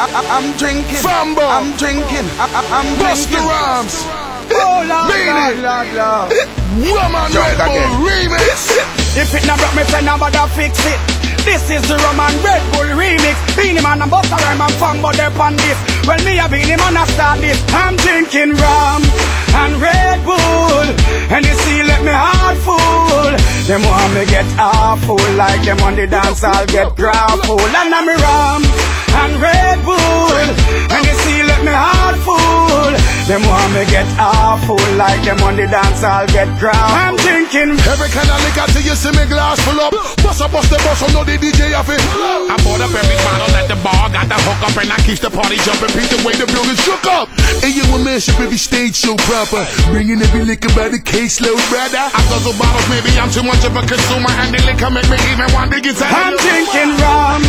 I'm drinking. Fambo. I'm drinking. I'm Busta drinking. Rhymes. Oh, Lord, Lord. Lord, Lord. Woman Red Bull remix. If it not broke me friend, nobody fix it. This is the Roman Red Bull remix. Beenie Man and Busta Rhyme and but they're on this. Well, me a Beenie Man I start this. I'm drinking rum and Red Bull. And you see, let me heart full. Them want me get awful like them on the dance. I'll get grapple. And I'm a rum Them want me get awful like them on the dance. I'll get grapple. I'm drinking Every kind of liquor till you see me glass full up. Bust up, bust the bus, I know the DJ of it. I bought up every bottle at the bar, got the hook up, and I keep the party jumping. Beat the way the building shook up. And you a man should every stage so proper. Bringing every liquor by the caseload, brother. I guzzle bottles, maybe I'm too much of a consumer, and the liquor make me even want to get. I'm drinking rum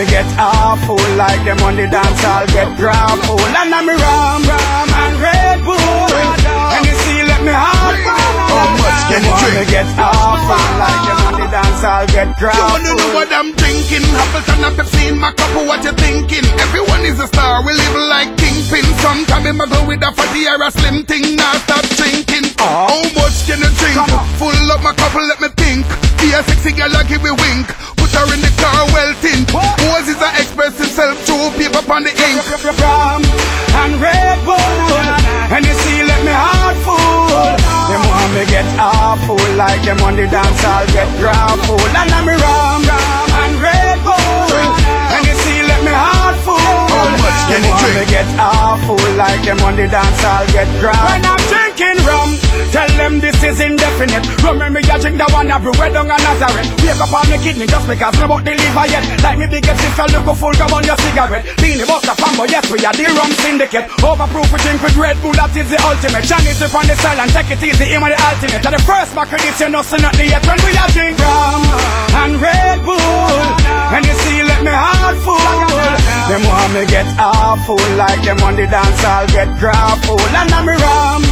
me get awful like them on the dance. I'll get grapple. And I'm rum, rum and Red Bull. And you see, let me full. How much can you want me get awful like them on the dance. I'll get You wanna know what I'm drinking? Appleton and Pepsi in my cup, what you thinking? Everyone is a star, we live like kingpin. Sometimes I go with a fatty or a slim thing, now stop drinking. Ah. How much can you drink? Full up my cup, let me think. Be a sexy girl, I give me wink. Put her in the car, well tint. On the ink. rum and Red Bull. And you see, let me heart full. Them want me get awful like them on the dance. I'll get grapple. And I'm rum and Red Bull. And you see, let me heart full. How much can Them want me get awful like them on the dance. I'll get grapple. When I'm drinking rum, tell them this is indefinite. Remember, me, I drink the one everywhere down in Nazareth. Wake up on the kidney just because me about the liver yet. Like me biggest sister, look a full come on your cigarette. Beenie Busta Fambo, yes, we are the rum syndicate. Overproof we drink with Red Bull, that is the ultimate. Johnny Sip the style and take it easy, him the ultimate. And the first back of this, you know, so not the yet. When we are drink rum and Red Bull. And you see, let me heart full. Them want me get awful like them on the dance, I'll get grapple. And I'm a rum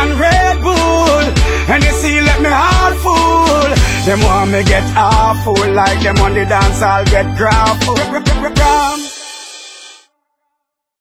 and Red Bull. Them want me get awful like them on the dance, I'll get grapple. Rum